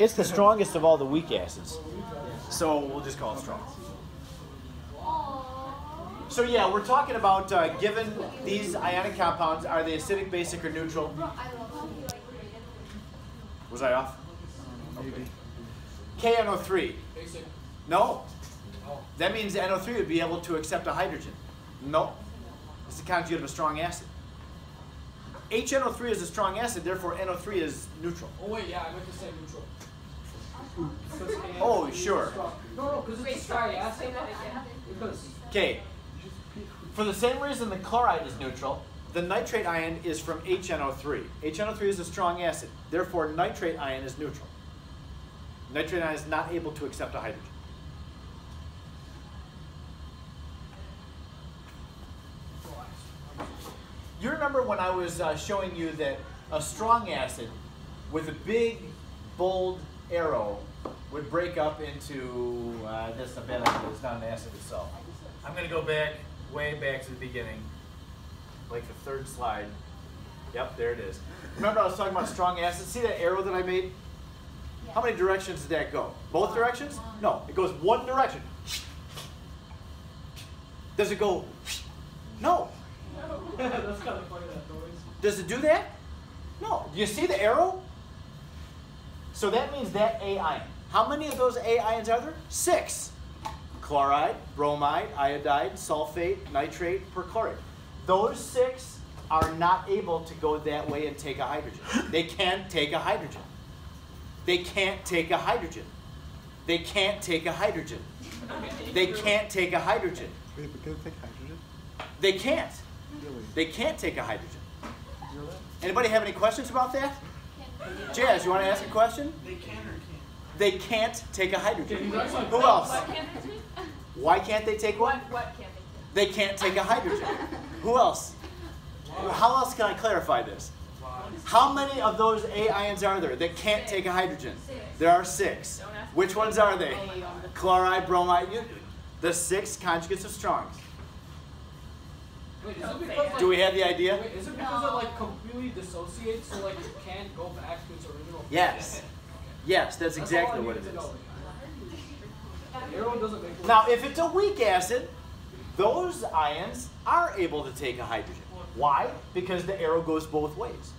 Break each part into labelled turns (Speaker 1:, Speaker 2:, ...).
Speaker 1: It's the strongest of all the weak acids. So we'll just call it strong. So yeah, we're talking about uh, given these ionic compounds, are they acidic, basic, or neutral? Was I off?
Speaker 2: Maybe.
Speaker 1: KNO3.
Speaker 3: Basic.
Speaker 1: No. That means NO3 would be able to accept a hydrogen. No. It's the conjugate of a strong acid. HNO3 is a strong acid, therefore NO3 is neutral.
Speaker 3: Oh wait, yeah, I meant to say neutral.
Speaker 1: Oh, sure.
Speaker 3: No, no, because it's a dry acid. Because
Speaker 1: Okay. For the same reason the chloride is neutral, the nitrate ion is from HNO3. HNO3 is a strong acid, therefore nitrate ion is neutral. Nitrate ion is not able to accept a hydrogen. You remember when I was uh, showing you that a strong acid with a big, bold arrow would break up into, uh, this a bad idea, it's not an acid itself. I'm going to go back, way back to the beginning, like the third slide. Yep, there it is. Remember I was talking about strong acid? See that arrow that I made? How many directions did that go? Both directions? No, it goes one direction. Does it go? No.
Speaker 3: that's kind of funny that noise.
Speaker 1: Does it do that? No. Do you see the arrow? So that means that A ion. How many of those A ions are there? Six. Chloride, bromide, iodide, sulfate, nitrate, perchlorate. Those six are not able to go that way and take a hydrogen. They can't take a hydrogen. They can't take a hydrogen. They can't take a hydrogen. They can't take a hydrogen.
Speaker 2: Wait, but can it take hydrogen?
Speaker 1: They can't.
Speaker 2: Really?
Speaker 1: They can't take a hydrogen.
Speaker 2: Really?
Speaker 1: Anybody have any questions about that? Jazz, you want to ask a question?
Speaker 3: They can or can't.
Speaker 1: They can't take a hydrogen. Who else?
Speaker 4: What can't they do?
Speaker 1: Why can't they take
Speaker 4: What,
Speaker 1: one?
Speaker 4: what can't they
Speaker 1: They can't take a hydrogen. Who else? How else can I clarify this? How many of those A ions are there that can't take a hydrogen? There are six. Which ones are they?
Speaker 4: A on the-
Speaker 1: Chloride, bromide, the six conjugates of strongs.
Speaker 3: Wait, is it
Speaker 4: Don't
Speaker 3: because like,
Speaker 1: Do we have the idea?
Speaker 3: Wait, is it because it like completely dissociates, so like it can't go back to its original?
Speaker 1: Yes. Yes, that's
Speaker 3: That's
Speaker 1: exactly
Speaker 3: I
Speaker 1: what it
Speaker 3: needed
Speaker 1: is.
Speaker 3: to know. The arrow doesn't make.
Speaker 1: Now, if it's a weak acid, those ions are able to take a hydrogen. Why? Because the arrow goes both ways.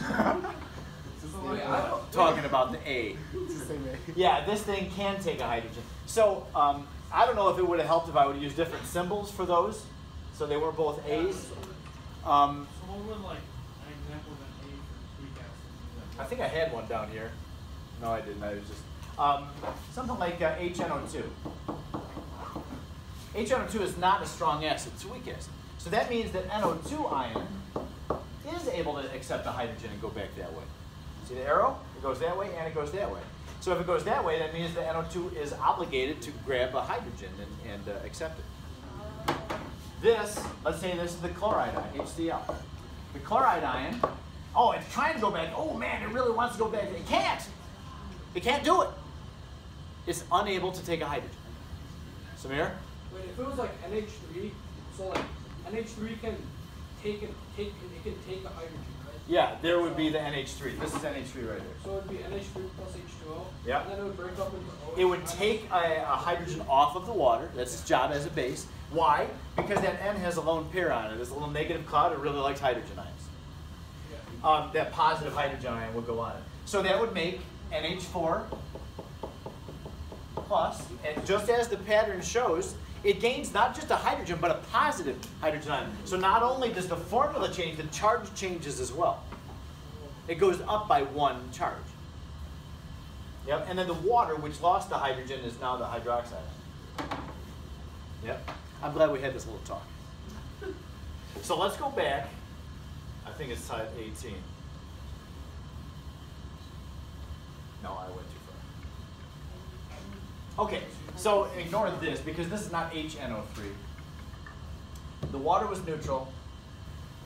Speaker 3: Wait, I don't.
Speaker 1: Talking about the A.
Speaker 2: It's the same A.
Speaker 1: Yeah, this thing can take a hydrogen. So um, I don't know if it would have helped if I would have used different symbols for those, so they were both A's. Um, I think I had one down here. No, I didn't. I was just um, something like uh, HNO2. HNO2 is not a strong acid; it's a weak acid. So that means that NO2 ion is able to accept the hydrogen and go back that way. See the arrow? It goes that way and it goes that way. So if it goes that way, that means the NO2 is obligated to grab a hydrogen and, and uh, accept it. This, let's say this is the chloride ion, HCl. The chloride ion, oh, it's trying to go back. Oh man, it really wants to go back. It can't. It can't do it. It's unable to take a hydrogen. Samir?
Speaker 3: Wait, if it was like NH3, so like NH3 can take it, take it can take a hydrogen, right?
Speaker 1: Yeah, there would be the NH3. This is NH3 right there.
Speaker 3: So it would be NH3 plus H2O.
Speaker 1: Yeah.
Speaker 3: And then it would break up into O.
Speaker 1: It would take a, a hydrogen off of the water. That's its job as a base. Why? Because that N has a lone pair on it. It's a little negative cloud. It really likes hydrogen ions. Um, that positive hydrogen ion would go on it. So that would make NH4 plus, and just as the pattern shows, it gains not just a hydrogen, but a positive hydrogen ion. So not only does the formula change, the charge changes as well. It goes up by one charge. Yep, and then the water, which lost the hydrogen, is now the hydroxide. Yep, I'm glad we had this little talk. So let's go back. I think it's type 18. No, I went too far. Okay, so ignore this because this is not HNO3. The water was neutral.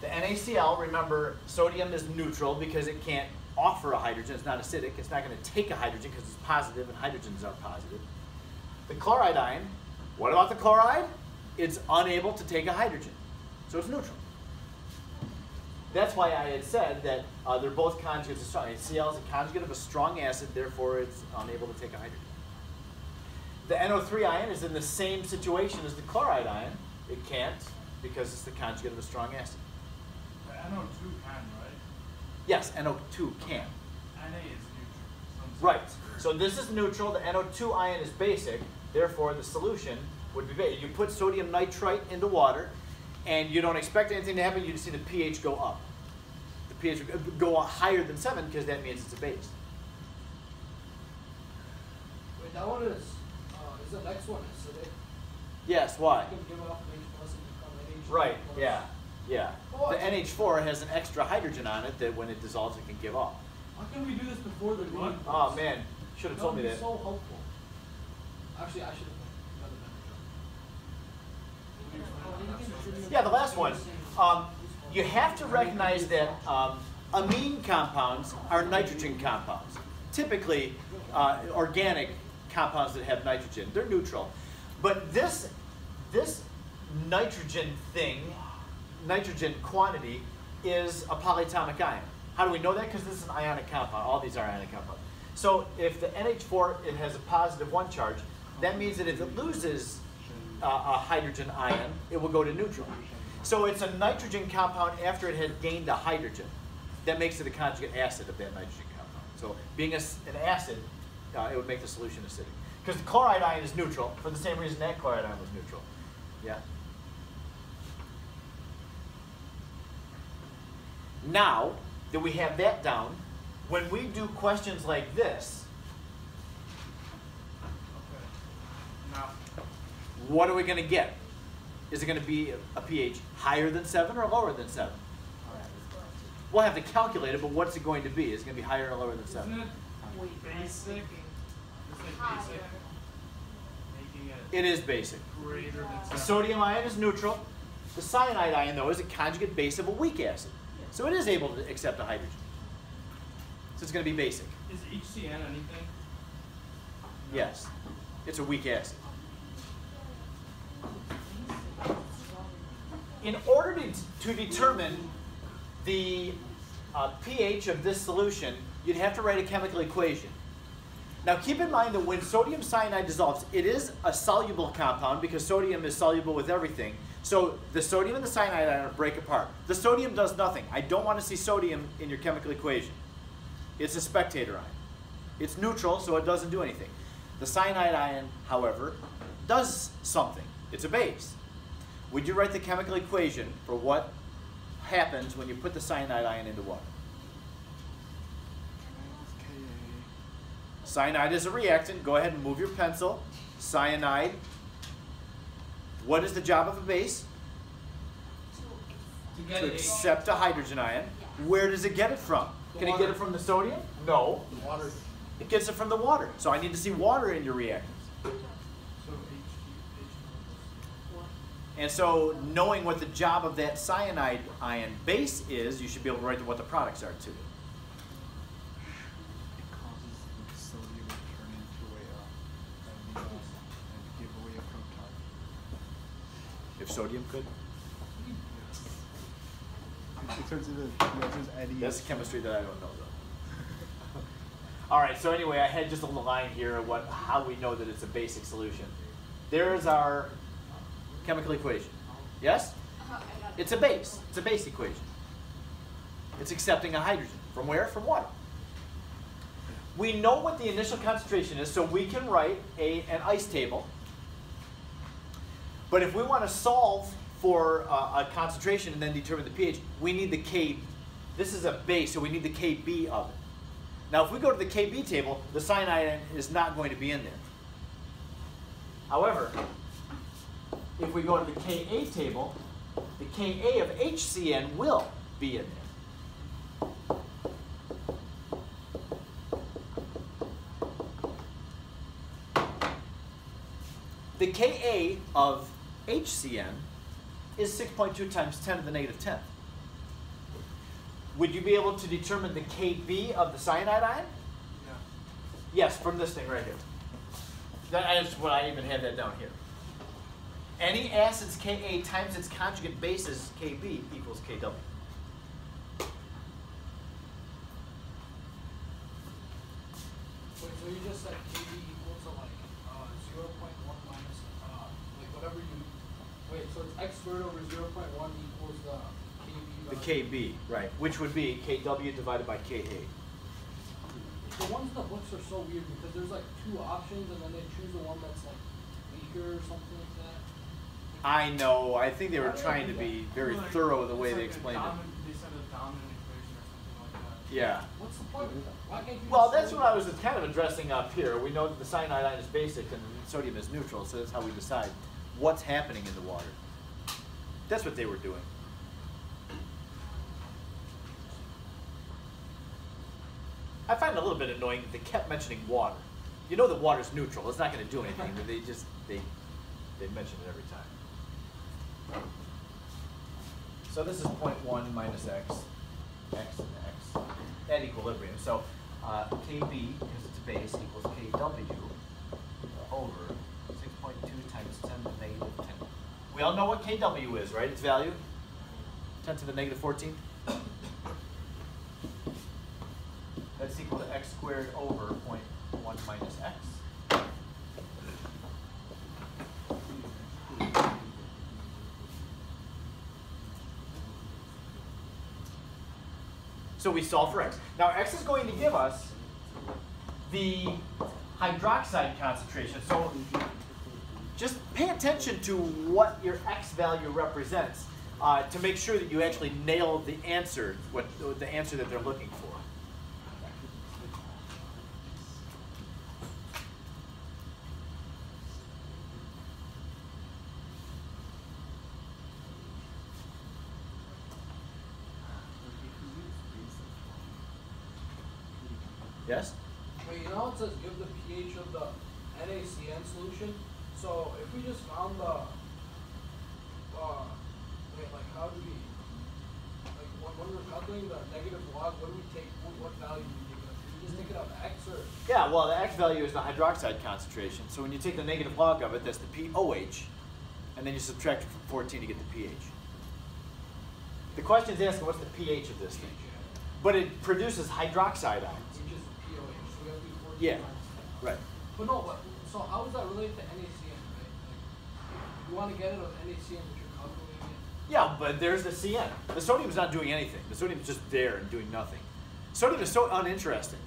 Speaker 1: The NaCl, remember, sodium is neutral because it can't offer a hydrogen. It's not acidic. It's not going to take a hydrogen because it's positive and hydrogens are positive. The chloride ion, what about the chloride? It's unable to take a hydrogen. So it's neutral. That's why I had said that uh, they're both conjugates of strong. HCl is a conjugate of a strong acid, therefore it's unable to take a hydrogen. The NO3 ion is in the same situation as the chloride ion. It can't because it's the conjugate of a strong acid.
Speaker 5: The NO2 can, right?
Speaker 1: Yes, NO2 can.
Speaker 5: Na is neutral.
Speaker 1: Right. So this is neutral. The NO2 ion is basic. Therefore, the solution would be basic. You put sodium nitrite into water, and you don't expect anything to happen. You just see the pH go up. The pH go higher than seven because that means it's a base.
Speaker 3: Wait, that one is, uh, is the next one acidic?
Speaker 1: Yes. Why?
Speaker 3: You can give off an H plus and become an H.
Speaker 1: Right. Yeah. Yeah.
Speaker 3: Oh,
Speaker 1: The NH4 has an extra hydrogen on it that when it dissolves, it can give off.
Speaker 3: How can we do this before the
Speaker 5: What?
Speaker 3: meeting?
Speaker 1: Oh man, should have told me
Speaker 3: be
Speaker 1: that.
Speaker 3: so helpful. Actually, I should have done another
Speaker 1: Yeah, the last one. Um, you have to recognize that um, amine compounds are nitrogen compounds. Typically, uh, organic compounds that have nitrogen, they're neutral. But this, this nitrogen thing, nitrogen quantity, is a polyatomic ion. How do we know that? Because this is an ionic compound. All these are ionic compounds. So if the NH4 it has a positive one charge, that means that if it loses uh, a hydrogen ion, it will go to neutral. So it's a nitrogen compound after it has gained a hydrogen. That makes it a conjugate acid of that nitrogen compound. So being a an acid, uh, it would make the solution acidic. Because the chloride ion is neutral for the same reason that chloride ion was neutral. Yeah? Now that we have that down, when we do questions like this,
Speaker 5: Okay. Now,
Speaker 1: what are we going to get? Is it going to be a pH higher than 7 or lower than 7? We'll have to calculate it, but what's it going to be? Is it going to be higher or lower than 7?
Speaker 5: isn't it basic? It basic? It
Speaker 1: It is basic. The sodium ion is neutral. The cyanide ion, though, is a conjugate base of a weak acid. So it is able to accept a hydrogen. So it's going to be basic.
Speaker 5: Is HCN anything?
Speaker 1: Yes. It's a weak acid. In order to, to determine the uh, pH of this solution, you'd have to write a chemical equation. Now keep in mind that when sodium cyanide dissolves, it is a soluble compound because sodium is soluble with everything. So the sodium and the cyanide ion break apart. The sodium does nothing. I don't want to see sodium in your chemical equation. It's a spectator ion. It's neutral, so it doesn't do anything. The cyanide ion, however, does something. It's a base. Would you write the chemical equation for what happens when you put the cyanide ion into water? Cyanide is a reactant. Go ahead and move your pencil. Cyanide. What is the job of a base?
Speaker 3: To get
Speaker 1: To accept a hydrogen ion. Where does it get it from? Can it get it from the sodium? No.
Speaker 3: Water.
Speaker 1: It gets it from the water. So I need to see water in your reactants. And so knowing what the job of that cyanide ion base is, you should be able to write what the products are too.
Speaker 2: It causes the sodium to turn into a uh, amino and give away a proton.
Speaker 1: If sodium could.
Speaker 2: It turns into yeah, it turns Eddie.
Speaker 1: That's chemistry that I don't know though. All right, so anyway, I had just a line here of what, how we know that it's a basic solution. There's our chemical equation. Yes? It's a base. It's a base equation. It's accepting a hydrogen. From where? From water. We know what the initial concentration is, so we can write a, an ice table. But if we want to solve for uh, a concentration and then determine the pH, we need the K. This is a base, so we need the KB of it. Now, if we go to the KB table, the cyanide is not going to be in there. However, if we go to the Ka table, the Ka of HCN will be in there. The Ka of HCN is 6.2 times 10 to the negative 10th. Would you be able to determine the Kb of the cyanide ion?
Speaker 5: Yeah.
Speaker 1: Yes, from this thing right here. That is what I even have that down here. Any acid's Ka times its conjugate basis, Kb, equals Kw.
Speaker 3: Wait, so you just said Kb to like uh, 0.1 minus, uh, like whatever you, wait, so it's x squared over 0.1 equals the Kb.
Speaker 1: The Kb, right, which would be Kw divided by Ka.
Speaker 3: The ones in the books are so weird because there's like two options and then they choose the one that's like weaker or something like that.
Speaker 1: I know, I think they were trying to be very thorough the way they explained it.
Speaker 5: They said a dominant equation or something like that.
Speaker 1: Yeah.
Speaker 3: What's the point of that?
Speaker 1: Well, that's what I was kind of addressing up here. We know that the cyanide ion is basic and sodium is neutral, so that's how we decide what's happening in the water. That's what they were doing. I find it a little bit annoying that they kept mentioning water. You know that water's neutral; it's not going to do anything, but they just they they mention it every time. So this is 0.1 minus x, x and x, at equilibrium. So uh, Kb, because it's a base, equals Kw over 6.2 times 10 to the negative 10. We all know what Kw is, right? Its value? 10 to the negative 14? That's equal to x squared over 0.1 minus x. We solve for x. Now x is going to give us the hydroxide concentration. So just pay attention to what your x value represents uh, to make sure that you actually nail the answer, what the answer that they're looking for. Yes?
Speaker 3: Wait, you know how it says give the pH of the NaCN solution? So if we just found the, uh, wait, like how do we, like when, when we're calculating the negative log, what do we take, what, what value do we take? Do we just take it out of x or?
Speaker 1: Yeah, well, the x value is the hydroxide concentration. So when you take the negative log of it, that's the POH, and then you subtract it from 14 to get the pH. The question is asking what's the pH of this thing? But it produces hydroxide ions. Yeah,
Speaker 3: minus ten.
Speaker 1: right.
Speaker 3: But no, but, so how is that related to NaCN, right? Like, you wanna get it of NaCN, but you're calculating it.
Speaker 1: Yeah, but there's the CN. The sodium's not doing anything. The sodium's just there and doing nothing. Sodium is so uninteresting.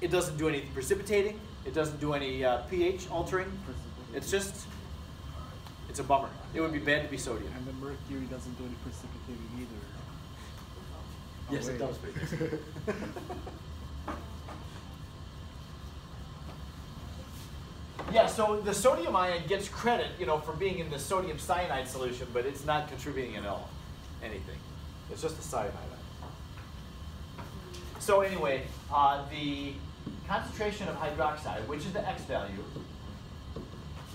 Speaker 1: It doesn't do any precipitating. It doesn't do any uh, pH altering. It's just, it's a bummer. It would be bad to be sodium.
Speaker 2: And the mercury doesn't do any precipitating either.
Speaker 1: Yes, it does. yeah, so the sodium ion gets credit, you know, for being in the sodium cyanide solution, but it's not contributing at all anything. It's just a cyanide ion. So anyway, uh, the concentration of hydroxide, which is the X value,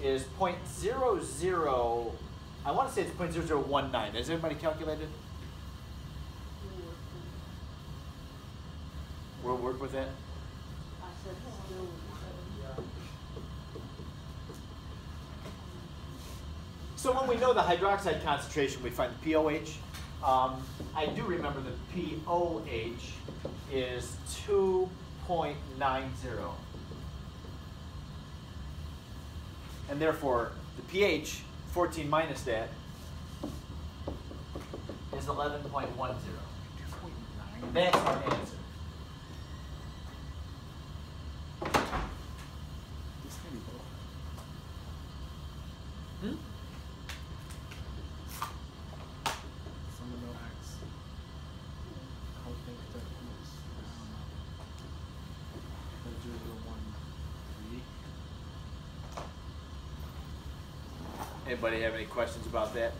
Speaker 1: is 0.00, I want to say it's 0.0019. Has everybody calculated? We'll work with that? So when we know the hydroxide concentration, we find the POH. Um, I do remember the POH is 2.90. And therefore, the pH, 14 minus that, is 11.10. That's our answer.
Speaker 2: This can be both.
Speaker 1: Hmm?
Speaker 2: Someone will ask how big that is. Um, the zero zero one three.
Speaker 1: Anybody have any questions about that?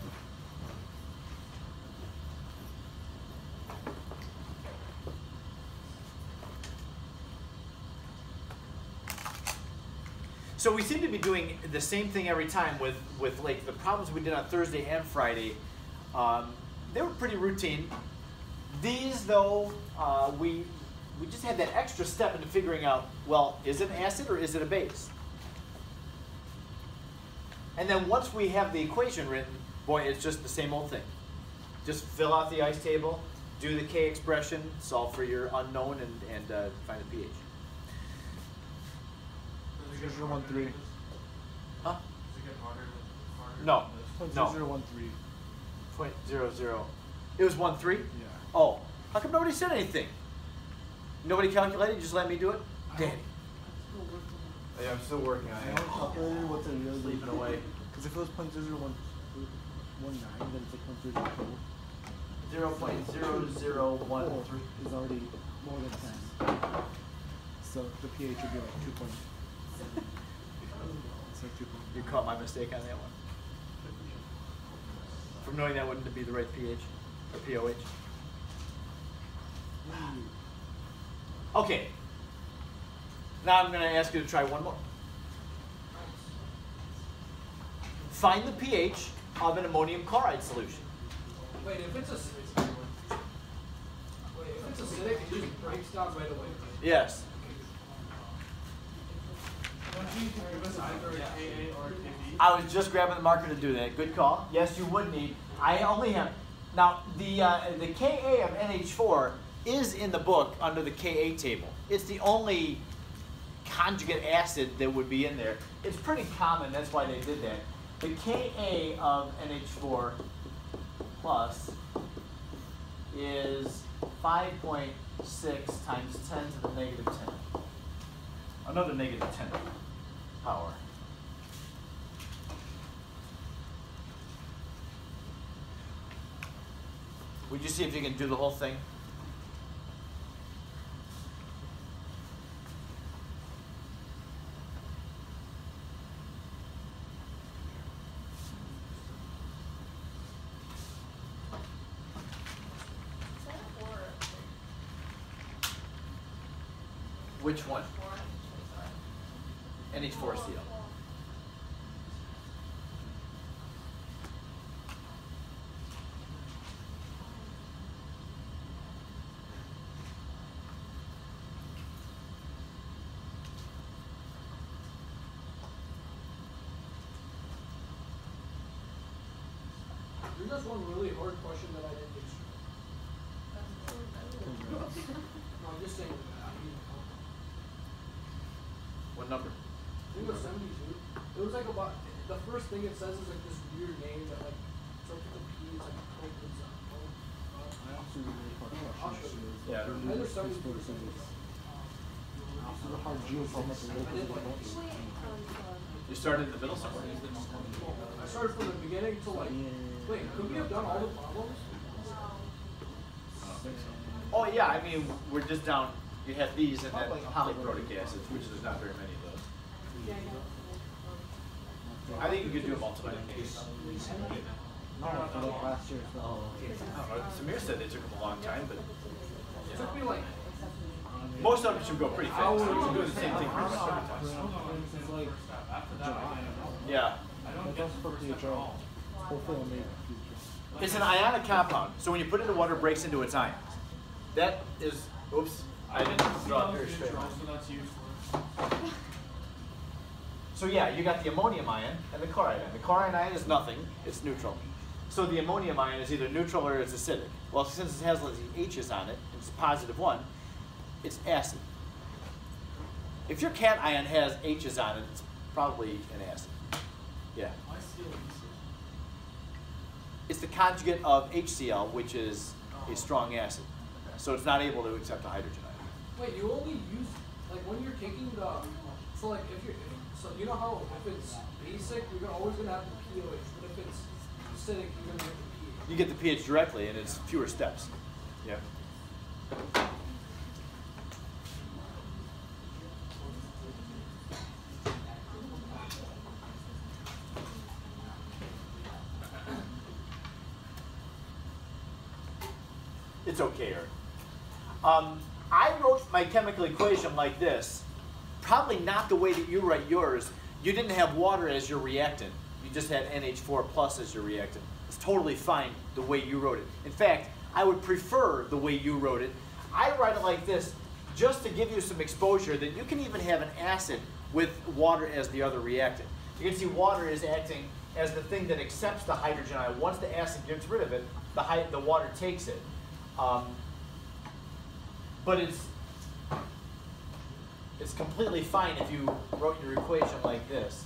Speaker 1: So we seem to be doing the same thing every time with, with like the problems we did on Thursday and Friday. Um, they were pretty routine. These though, uh, we we just had that extra step into figuring out, well, is it an acid or is it a base? And then once we have the equation written, boy, it's just the same old thing. Just fill out the ice table, do the K expression, solve for your unknown, and, and uh, find the pH.
Speaker 2: zero zero one three.
Speaker 1: Huh?
Speaker 5: Does it get harder harder?
Speaker 1: No.
Speaker 5: with this?
Speaker 1: No.
Speaker 2: zero zero one three.
Speaker 1: Point zero zero. It was one three.
Speaker 2: Yeah.
Speaker 1: Oh, how come nobody said anything? Nobody calculated. Just let me do it. Danny. Yeah, I'm still working on it.
Speaker 2: I haven't calculated what the real
Speaker 1: Sleeping away.
Speaker 2: Because if it was point zero zero one one nine, then it's like point zero zero two.
Speaker 1: Zero point zero zero one
Speaker 2: Four
Speaker 1: three.
Speaker 2: is already more than ten. So the pH would be like two point. It's like two point.
Speaker 1: You caught my mistake on that one. From knowing that wouldn't be the right pH or POH. Okay. Now I'm going to ask you to try one more. Find the pH of an ammonium chloride solution.
Speaker 3: Wait, if it's a wait, if it's acidic, it just breaks down right away.
Speaker 1: Yes.
Speaker 5: Don't you give us either a KA or a
Speaker 1: I was just grabbing the marker to do that. Good call. Yes, you would need. I only have now the uh, the Ka of NH4 is in the book under the Ka table. It's the only conjugate acid that would be in there. It's pretty common. That's why they did that. The Ka of NH4 plus is 5.6 times 10 to the negative 10. Another negative 10 power. Would you see if you can do the whole thing?
Speaker 4: Is that a four or a three?
Speaker 1: Which one?
Speaker 4: Four,
Speaker 1: NH4Cl.
Speaker 3: There's just one really hard question that I didn't get straight. No, I'm just saying. I mean,
Speaker 1: What number?
Speaker 3: I think it was 72. It was like about the first thing it says is like this weird name that like starts with a P. It's like Coke and stuff.
Speaker 2: I also really hard
Speaker 3: I'll
Speaker 2: question.
Speaker 3: you.
Speaker 2: is
Speaker 1: Yeah.
Speaker 2: the
Speaker 3: Either
Speaker 2: real
Speaker 3: 72 or
Speaker 2: Facebook
Speaker 3: 72.
Speaker 2: is- This is a hard geoform
Speaker 3: I did like-
Speaker 1: You started in the middle somewhere.
Speaker 3: I started from the beginning to like. Wait, could we have done all the problems?
Speaker 1: Oh yeah, I mean we're just down. You have these and then polyprotic acids, which there's not very many of those. I think you could do them all tonight.
Speaker 2: No, for like last year. So.
Speaker 1: I don't know. Samir said they took him a long time, but
Speaker 3: It took me like.
Speaker 1: most of them should go pretty fast. You can do the same thing for much every time.
Speaker 2: This is like
Speaker 5: After that, I don't know.
Speaker 1: Yeah.
Speaker 5: I don't
Speaker 2: Like
Speaker 5: get
Speaker 2: that's
Speaker 5: the
Speaker 2: for
Speaker 5: first step at
Speaker 2: PHO.
Speaker 5: all.
Speaker 2: Hopefully I'll make it future.
Speaker 1: It's an ionic compound, so when you put it in water, it breaks into its ions. That is, oops, I didn't draw it very straight.
Speaker 5: So that's useless.
Speaker 1: So yeah, you got the ammonium ion and the chloride ion. The chloride ion is nothing, it's neutral. So the ammonium ion is either neutral or it's acidic. Well, since it has these H's on it, it's positive one, it's acid. If your cation has H's on it, it's probably an acid. Yeah.
Speaker 5: I see what you see.
Speaker 1: It's the conjugate of HCl, which is a oh. strong acid. So it's not able to accept a hydrogen ion.
Speaker 3: Wait, you only use like when you're taking the. So like if you're so you know how if it's basic you're always gonna have the pOH, but if it's acidic you're gonna get the pH.
Speaker 1: You get the pH directly, and it's fewer steps. Yeah. It's okay. Um, I wrote my chemical equation like this. Probably not the way that you write yours. You didn't have water as your reactant. You just had NH4 plus as your reactant. It's totally fine the way you wrote it. In fact, I would prefer the way you wrote it. I write it like this just to give you some exposure that you can even have an acid with water as the other reactant. You can see water is acting as the thing that accepts the hydrogen ion. Once the acid gets rid of it, the, the water takes it. Um, but it's it's completely fine if you wrote your equation like this.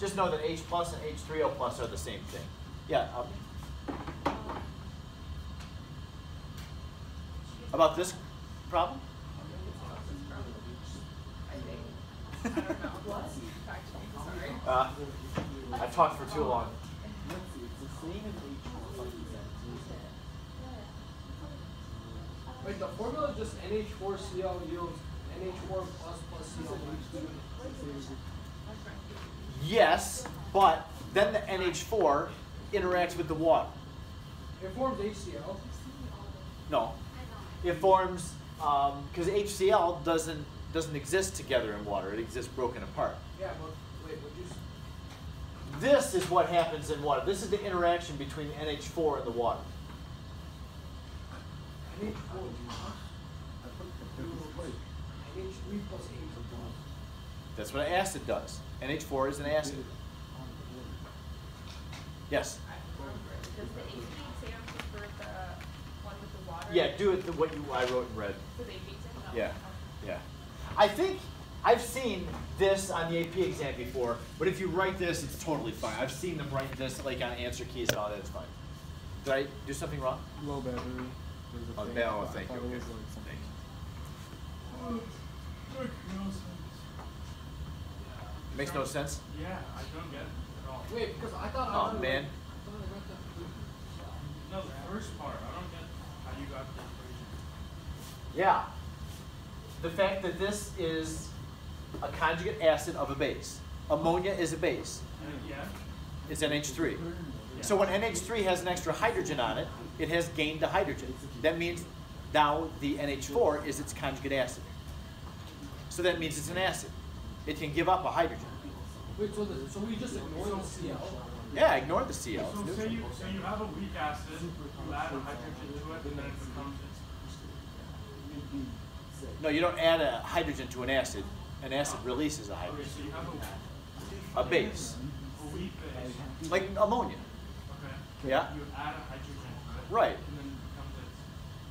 Speaker 1: Just know that H plus and H3O plus are the same thing. Yeah. um, about this problem?
Speaker 4: I. I don't know. Back to me, sorry.
Speaker 1: Uh, I've talked for too long.
Speaker 3: Wait, the formula is just NH4Cl yields NH4 plus plus Cl
Speaker 1: Yes, but then the NH4 interacts with the water.
Speaker 3: It forms HCl.
Speaker 1: No, it forms um, because HCl doesn't doesn't exist together in water. It exists broken apart.
Speaker 3: Yeah, but wait, would you?
Speaker 1: This is what happens in water. This is the interaction between NH4 and the water.
Speaker 3: NH4 NH3 plus
Speaker 1: That's what an acid does. NH4 is an acid. Yes.
Speaker 4: Does the AP exam for the one with the water?
Speaker 1: Yeah. Do it the what you I wrote in red.
Speaker 4: For the AP exam? No.
Speaker 1: Yeah. Yeah. I think I've seen this on the AP exam before, but if you write this, it's totally fine. I've seen them write this like on answer keys and all that. It's fine. Did I do something wrong?
Speaker 2: Low battery. There's a
Speaker 1: Oh,
Speaker 2: thing,
Speaker 1: no,
Speaker 2: but I
Speaker 1: thank you,
Speaker 2: thought it
Speaker 1: okay.
Speaker 2: was like.
Speaker 1: Makes no sense.
Speaker 5: Yeah, I don't get it at all.
Speaker 3: Wait, because I thought I
Speaker 1: Oh,
Speaker 3: read-
Speaker 1: man.
Speaker 3: I thought I read that.
Speaker 5: No, the first part, I don't get how you got the equation.
Speaker 1: Yeah. The fact that this is a conjugate acid of a base. Ammonia is a base.
Speaker 5: Uh, yeah,
Speaker 1: It's NH3. So when NH3 has an extra hydrogen on it, it has gained a hydrogen. That means now the NH4 is its conjugate acid. So that means it's an acid. It can give up a hydrogen.
Speaker 3: Wait, so, the, so we just ignore the Cl?
Speaker 1: Yeah, ignore the Cl. It's
Speaker 5: so
Speaker 1: neutral.
Speaker 5: say you, so you have a weak acid, you add a hydrogen to it, and then it becomes its,
Speaker 1: No, you don't add a hydrogen to an acid. An acid releases a
Speaker 5: okay,
Speaker 1: hydrogen.
Speaker 5: so you have a,
Speaker 1: A base.
Speaker 5: a weak base,
Speaker 1: Like ammonia.
Speaker 5: Okay?
Speaker 1: Yeah?
Speaker 5: You add a hydrogen to it.
Speaker 1: Right.
Speaker 5: And then it becomes its,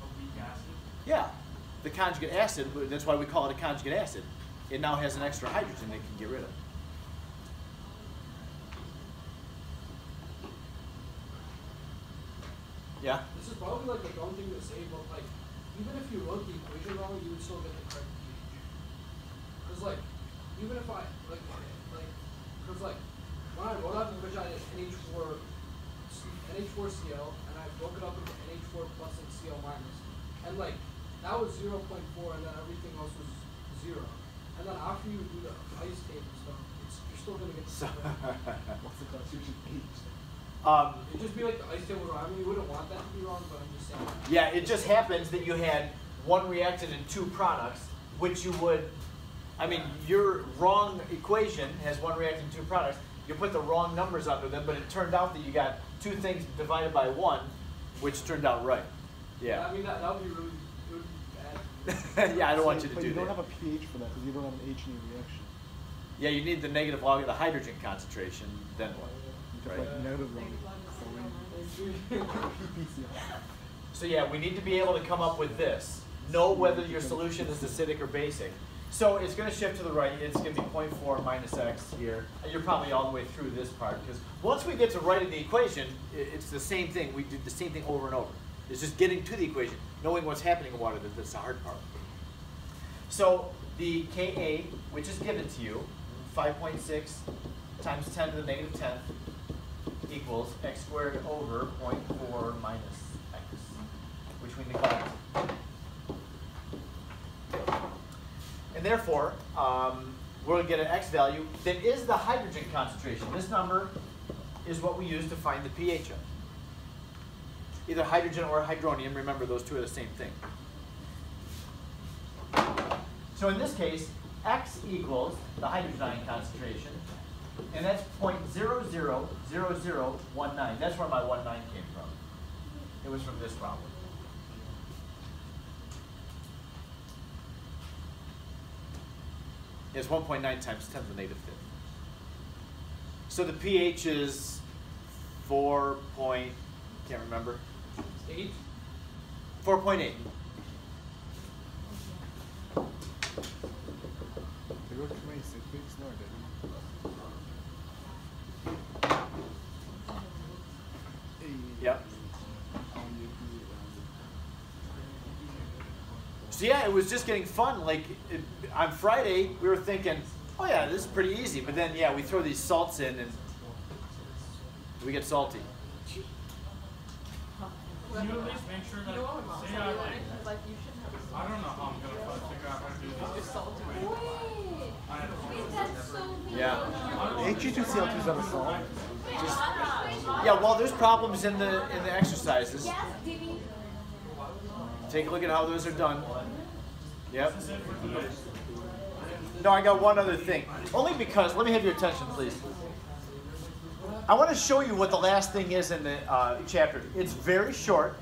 Speaker 5: a weak acid.
Speaker 1: Yeah. The conjugate acid, that's why we call it a conjugate acid. It now has an extra hydrogen that it can get rid of. Yeah?
Speaker 3: This is probably like a dumb thing to say, but like, even if you wrote the equation wrong, you would still get the correct pH. Cause like, even if I, like, like, cause like, when I wrote out the equation, I had NH4, NH4Cl, and I broke it up into NH4 plus and Cl minus. And like, that was 0.4, and then everything else was zero. And then after you do the ice tape and stuff, it's, you're still gonna get the
Speaker 1: So,
Speaker 3: correct.
Speaker 2: What's the concentration H?
Speaker 1: um,
Speaker 3: It'd just be like the ice table wrong. I mean, you wouldn't want that to be wrong, but I'm just saying.
Speaker 1: yeah, it just happens that you had one reactant and two products, which you would, I mean, your wrong equation has one reactant and two products. You put the wrong numbers under them, but it turned out that you got two things divided by one, which turned out right. Yeah.
Speaker 3: I mean, that, that would be really, it would be bad.
Speaker 1: yeah, I don't want you to
Speaker 2: but
Speaker 1: do
Speaker 2: you don't have a pH for that because you don't have an H in your reaction.
Speaker 1: Yeah, you need the negative log of the hydrogen concentration, then what? Right.
Speaker 2: like negative one.
Speaker 1: So yeah, we need to be able to come up with this. Know whether your solution is acidic or basic. So it's going to shift to the right. It's going to be 0.4 minus x here. You're probably all the way through this part because once we get to writing the equation, it's the same thing. We do the same thing over and over. It's just getting to the equation, knowing what's happening in water. That's the hard part. So the Ka, which is given to you, 5.6 times 10 to the negative 10th equals x squared over 0.4 minus x, which we neglect. And therefore, um, we'll get an x value that is the hydrogen concentration. This number is what we use to find the pH of. Either hydrogen or hydronium, remember those two are the same thing. So in this case, x equals the hydrogen ion concentration, and that's 0.000019. That's where my 19 came from. It was from this problem. It's 1.9 times 10 to the negative fifth. So the pH is 4 point, can't remember.
Speaker 3: Eight?
Speaker 1: 4.8.
Speaker 2: They go to 26 weeks, no, they
Speaker 1: Yep.
Speaker 2: don't. Um, you do,
Speaker 1: So yeah, it was just getting fun. Like it, on Friday, we were thinking, oh yeah, this is pretty easy. But then yeah, we throw these salts in and we get salty.
Speaker 5: Can you at least make sure that, say I like,
Speaker 4: Like you should have.
Speaker 5: I don't know how I'm gonna figure out how to do this. I had a
Speaker 4: Wait, that's so weird.
Speaker 1: Yeah.
Speaker 2: HG2CL2 is on the salt.
Speaker 1: Yeah. Well, there's problems in the in the exercises.
Speaker 4: Yes, Diddy.
Speaker 1: Take a look at how those are done. Yep.
Speaker 5: Is.
Speaker 1: No, I got one other thing. Only because, let me have your attention, please. I want to show you what the last thing is in the uh, chapter. It's very short.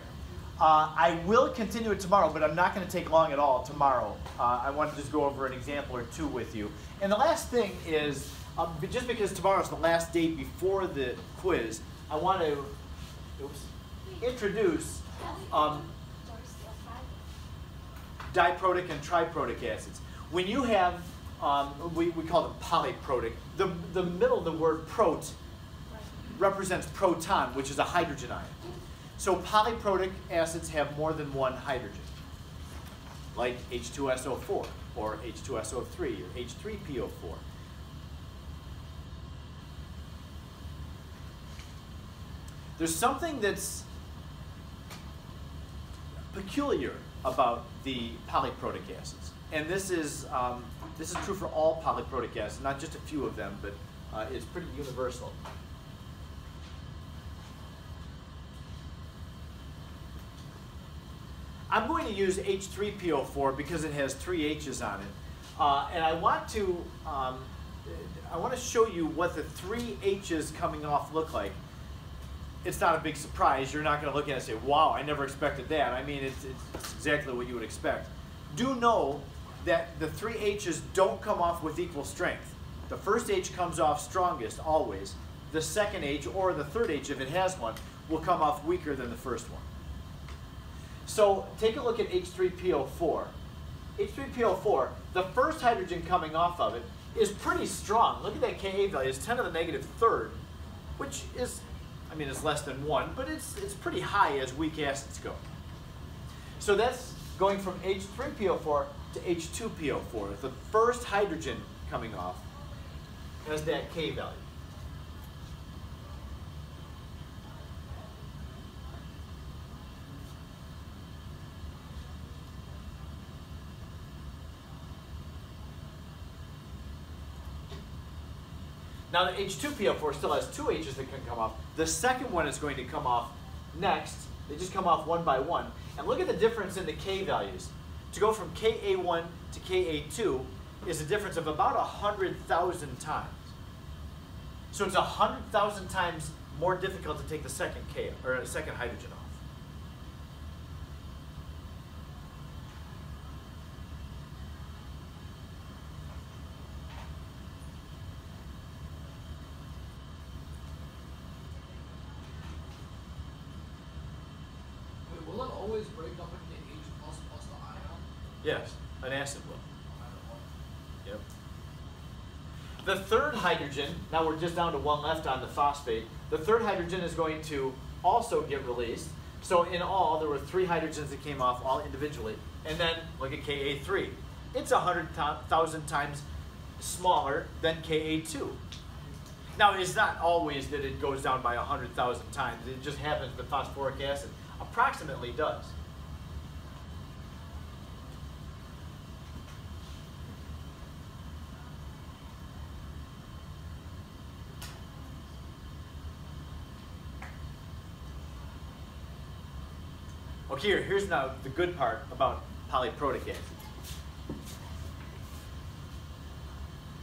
Speaker 1: Uh, I will continue it tomorrow, but I'm not going to take long at all tomorrow. Uh, I want to just go over an example or two with you. And the last thing is, um, just because tomorrow's the last day before the quiz, I want to oops, introduce um, diprotic and triprotic acids. When you have, um, we, we call them polyprotic, the, the middle of the word prot represents proton, which is a hydrogen ion. So polyprotic acids have more than one hydrogen, like H2SO4 or H2SO3 or H3PO4. There's something that's peculiar about the polyprotic acids. And this is, um, this is true for all polyprotic acids, not just a few of them, but uh, it's pretty universal. I'm going to use H3PO4 because it has three H's on it. Uh, and I want to, um, I want to show you what the three H's coming off look like it's not a big surprise. You're not going to look at it and say, wow, I never expected that. I mean, it's, it's exactly what you would expect. Do know that the three H's don't come off with equal strength. The first H comes off strongest, always. The second H, or the third H, if it has one, will come off weaker than the first one. So take a look at H3PO4. H3PO4, the first hydrogen coming off of it is pretty strong. Look at that Ka value, it's 10 to the negative third, which is I mean, it's less than one, but it's, it's pretty high as weak acids go. So that's going from H3PO4 to H2PO4. The first hydrogen coming off has that K value. Now the H2PO4 still has two H's that can come off. The second one is going to come off next. They just come off one by one. And look at the difference in the K values. To go from Ka1 to Ka2 is a difference of about 100,000 times. So it's 100,000 times more difficult to take the second K, or a second hydrogen off.
Speaker 3: Wait, will it always break up into H plus plus the ion?
Speaker 1: Yes, an acid will.
Speaker 3: No matter what.
Speaker 1: Yep. The third hydrogen, now we're just down to one left on the phosphate. The third hydrogen is going to also get released. So in all, there were three hydrogens that came off all individually. And then look at Ka3. It's 100,000 times smaller than Ka2. Now, it's not always that it goes down by 100,000 times. It just happens the phosphoric acid approximately does. Okay, here, here's now the good part about polyprotic acid.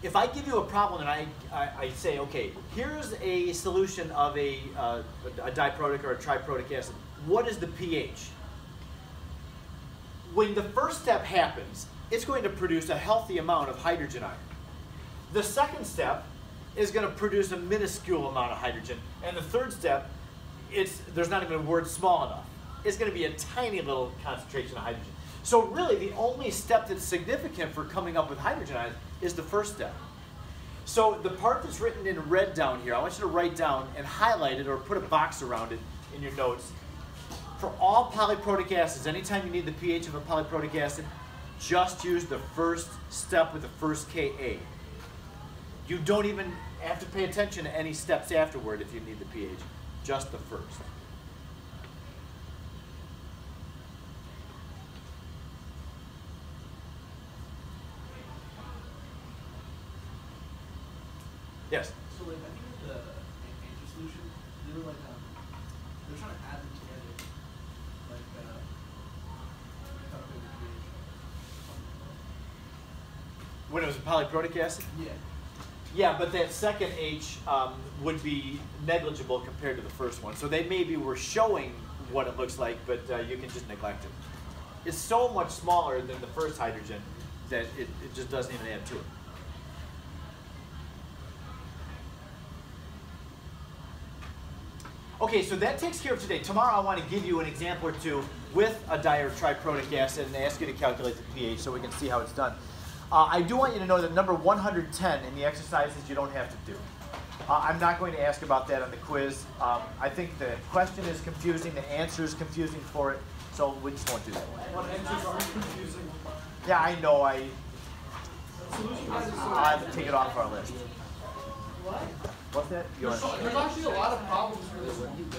Speaker 1: If I give you a problem and I, I, I say, okay, here's a solution of a, uh, a diprotic or a triprotic acid, what is the pH? When the first step happens, it's going to produce a healthy amount of hydrogen ion. The second step is going to produce a minuscule amount of hydrogen. And the third step, it's, there's not even a word small enough. It's going to be a tiny little concentration of hydrogen. So really, the only step that's significant for coming up with hydrogen ions is the first step. So the part that's written in red down here, I want you to write down and highlight it or put a box around it in your notes. For all polyprotic acids, anytime you need the pH of a polyprotic acid, just use the first step with the first Ka. You don't even have to pay attention to any steps afterward if you need the pH, just the first. Yes.
Speaker 5: So like I think with the anchor solution, they were like um, they were trying to add them together, like uh, I thought they were pH.
Speaker 1: When it was a polyprotic acid?
Speaker 5: Yeah.
Speaker 1: Yeah, but that second H um, would be negligible compared to the first one. So they maybe were showing what it looks like, but uh, you can just neglect it. It's so much smaller than the first hydrogen that it, it just doesn't even add to it. Okay, so that takes care of today. Tomorrow I want to give you an example or two with a ditriprotic acid and ask you to calculate the pH so we can see how it's done. Uh, I do want you to know that number 110 in the exercises you don't have to do. Uh, I'm not going to ask about that on the quiz. Um, I think the question is confusing, the answer is confusing for it, so we just won't do that.
Speaker 3: What answers are confusing?
Speaker 1: Yeah, I know. I
Speaker 3: Solution guys is so
Speaker 1: I have to take it off our list.
Speaker 3: What?
Speaker 1: What's that?
Speaker 3: There's, there's actually a lot of problems for this one.